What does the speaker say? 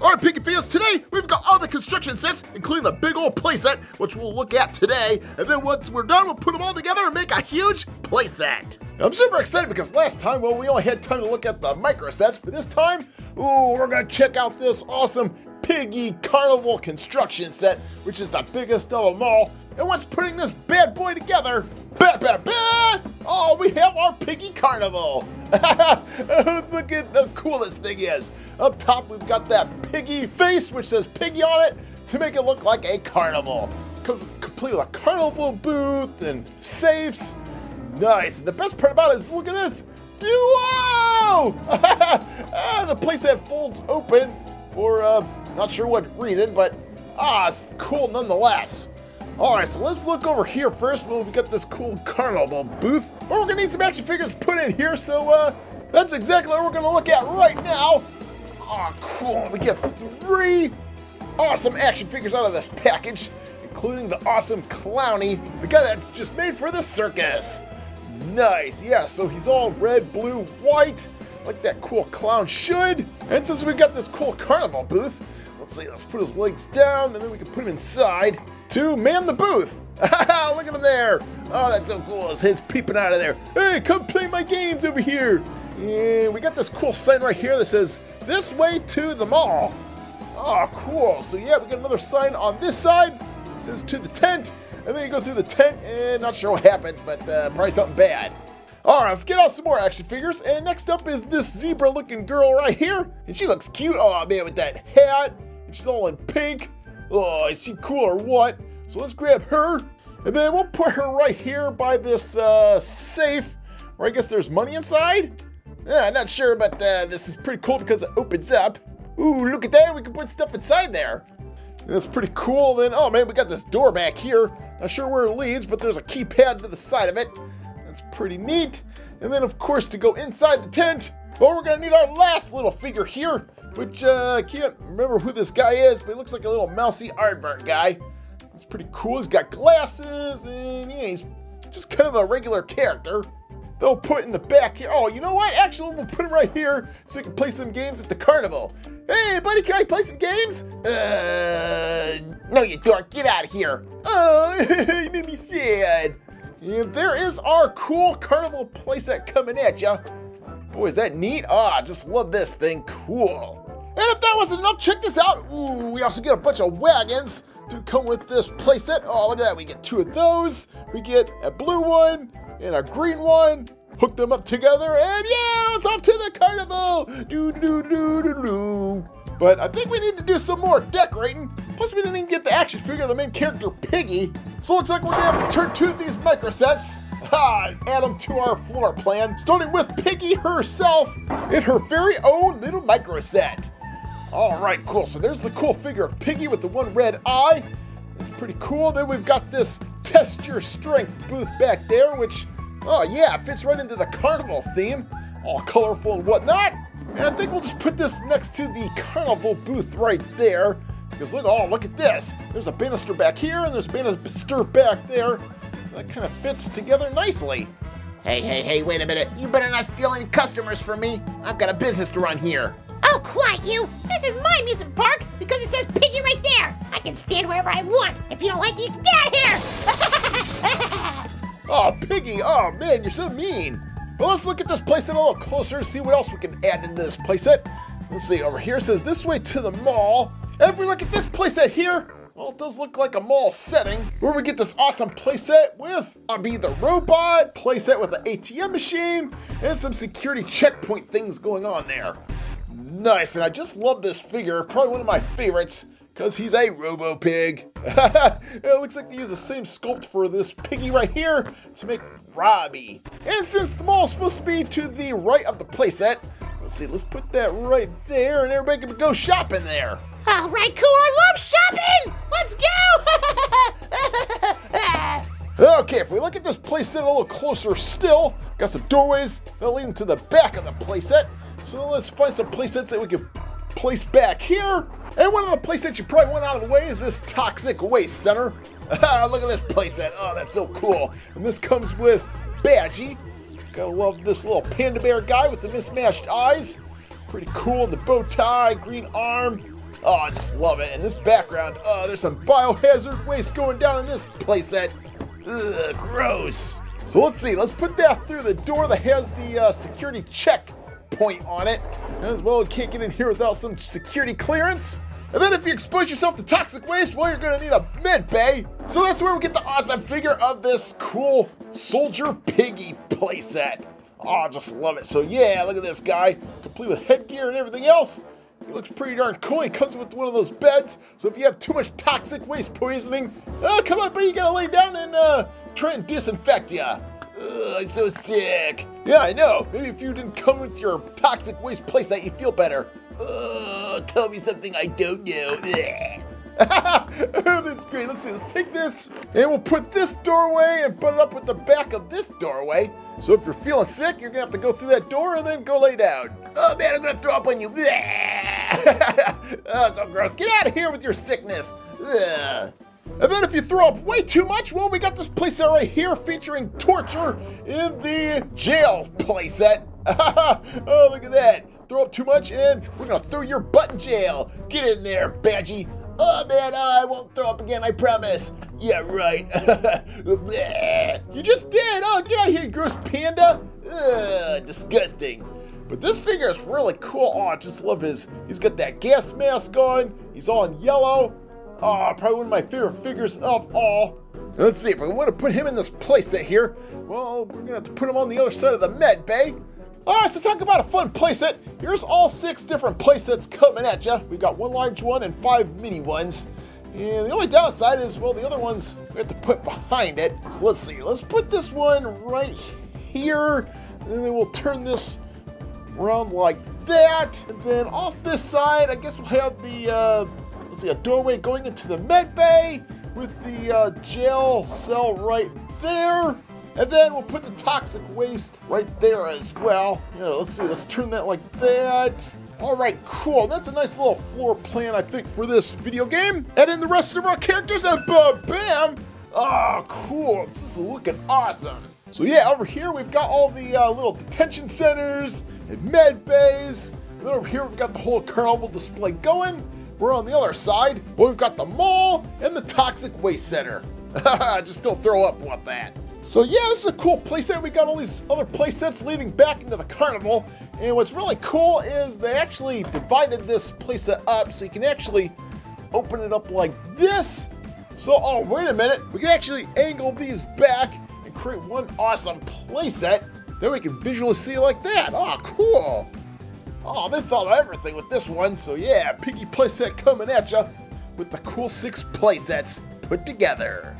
Alright, Piggy fans, today we've got all the construction sets, including the big old playset, which we'll look at today. And then once we're done, we'll put them all together and make a huge playset. I'm super excited because last time, well, we only had time to look at the micro sets, but this time, ooh, we're gonna check out this awesome Piggy Carnival construction set, which is the biggest of them all. And once putting this bad boy together, Bah, bah, bah! Oh, we have our Piggy Carnival! Look at the coolest thing is. Up top, we've got that piggy face, which says piggy on it, to make it look like a carnival. Complete with a carnival booth and safes. Nice. And the best part about it is, look at this. Duo! ah, the place that folds open for, uh, not sure what reason, but, ah, it's cool nonetheless. Alright, so let's look over here first. Well, we got this cool carnival booth. We're gonna need some action figures put in here, so uh, that's exactly what we're gonna look at right now. Oh, cool. We get three awesome action figures out of this package, including the awesome Clowny, the guy that's just made for the circus. Nice, yeah, so he's all red, blue, white, like that cool clown should. And since we got this cool carnival booth, let's see, let's put his legs down, and then we can put him inside to man the booth. Look at him there. Oh, that's so cool. His head's peeping out of there. Hey, come play my games over here. We got this cool sign right here that says, this way to the mall. Oh, cool. So yeah, we got another sign on this side. It says to the tent. And then you go through the tent and not sure what happens, but uh, probably something bad. All right, let's get out some more action figures. And next up is this zebra looking girl right here. And she looks cute. Oh man, with that hat. She's all in pink. Oh, is she cool or what? So let's grab her, and then we'll put her right here by this uh, safe, where I guess there's money inside? Yeah, I'm not sure, but uh, this is pretty cool because it opens up. Ooh, look at that, we can put stuff inside there. That's pretty cool. Then, oh man, we got this door back here. Not sure where it leads, but there's a keypad to the side of it. That's pretty neat. And then, of course, to go inside the tent, well, we're gonna need our last little figure here which uh, I can't remember who this guy is, but he looks like a little mousy aardvark guy. He's pretty cool. He's got glasses, and yeah, he's just kind of a regular character. They'll put in the back here. Oh, you know what? Actually, we'll put him right here so we can play some games at the carnival. Hey, buddy, can I play some games? Uh, no, you dork. Get out of here. Oh, you made me sad. And there is our cool carnival playset coming at you. Boy, is that neat. Ah, I just love this thing. Cool. And if that wasn't enough, check this out. Ooh, we also get a bunch of wagons to come with this playset. Oh, look at that. We get two of those. We get a blue one and a green one. Hook them up together, and yeah, it's off to the carnival. Do do do do do. But I think we need to do some more decorating. Plus, we didn't even get the action figure of the main character, Piggy. So it looks like we're gonna have to turn two of these micro add them to our floor plan, starting with Piggy herself in her very own little micro set. All right, cool. So there's the cool figure of Piggy with the one red eye. It's pretty cool. Then we've got this test your strength booth back there, which, oh yeah, fits right into the carnival theme. All colorful and whatnot. And I think we'll just put this next to the carnival booth right there. Because look, oh, look at this. There's a banister back here, and there's a banister back there. So that kind of fits together nicely. Hey, hey, hey, wait a minute. You better not steal any customers from me. I've got a business to run here. Oh, quiet you! This is my amusement park because it says Piggy right there. I can stand wherever I want. If you don't like it, you can get out of here! oh, Piggy! Oh man, you're so mean. Well, let's look at this playset a little closer to see what else we can add into this playset. Let's see, over here it says this way to the mall. And if we look at this playset here, well, it does look like a mall setting where we get this awesome playset with uh, Robby the robot, playset with an ATM machine, and some security checkpoint things going on there. Nice, and I just love this figure, probably one of my favorites, because he's a Robo-Pig. it looks like they use the same sculpt for this piggy right here to make Robby. And since the mall is supposed to be to the right of the playset, let's see, let's put that right there, and everybody can go shopping there. All right, cool, I love shopping! If we look at this playset a little closer still, got some doorways that lead into the back of the playset. So let's find some playsets that we can place back here. And one of the playsets you probably want out of the way is this Toxic Waste Center. Ah, look at this playset. Oh, that's so cool. And this comes with Badgy. Gotta love this little panda bear guy with the mismatched eyes. Pretty cool. The bow tie, green arm. Oh, I just love it. And this background, oh, there's some biohazard waste going down in this playset. Ugh, gross. So let's see, let's put that through the door that has the uh, security check point on it. As well, can't get in here without some security clearance. And then if you expose yourself to toxic waste, well, you're gonna need a med bay. So that's where we get the awesome figure of this cool Soldier Piggy playset. Oh, I just love it. So yeah, look at this guy, complete with headgear and everything else. He looks pretty darn cool. He comes with one of those beds. So if you have too much toxic waste poisoning, oh, come on, buddy, you gotta lay down and uh, try and disinfect ya. Ugh, I'm so sick. Yeah, I know. Maybe if you didn't come with your toxic waste place that you'd feel better. Ugh, tell me something I don't know. That's great. Let's see. Let's take this and we'll put this doorway and put it up with the back of this doorway. So if you're feeling sick, you're gonna have to go through that door and then go lay down. Oh man, I'm gonna throw up on you. oh, so gross. Get out of here with your sickness. Ugh. And then if you throw up way too much, well, we got this playset right here featuring Torcher in the jail playset. oh, look at that. Throw up too much and we're gonna throw your butt in jail. Get in there, Badgy. Oh man, oh, I won't throw up again, I promise. Yeah, right. you just did. Oh, get out of here, gross panda. Ugh, disgusting. But this figure is really cool. Oh, I just love his, he's got that gas mask on. He's all in yellow. Oh, probably one of my favorite figures of all. Let's see, if I want to put him in this playset here, well, we're gonna have to put him on the other side of the med bay. All right, so talk about a fun playset. Here's all six different playsets coming at you. We've got one large one and five mini ones. And the only downside is, well, the other ones we have to put behind it. So let's see, let's put this one right here, and then we'll turn this around like that. And then off this side, I guess we'll have the uh, let's see, a doorway going into the med bay with the uh, jail cell right there. And then we'll put the toxic waste right there as well. Know, let's see, let's turn that like that. All right, cool. That's a nice little floor plan, I think, for this video game. Add in the rest of our characters and bam! Oh, cool. This is looking awesome. So yeah, over here we've got all the uh, little detention centers and med bays. And then over here we've got the whole carnival display going. We're on the other side, we've got the mall and the toxic waste center. Just don't throw up with that. So yeah, this is a cool playset. We got all these other playsets leading back into the carnival. And what's really cool is they actually divided this playset up so you can actually open it up like this. So, oh, wait a minute. We can actually angle these back create one awesome playset. Then we can visually see like that. Oh, cool. Oh, they thought of everything with this one. So yeah, Piggy playset coming at ya with the cool six playsets put together.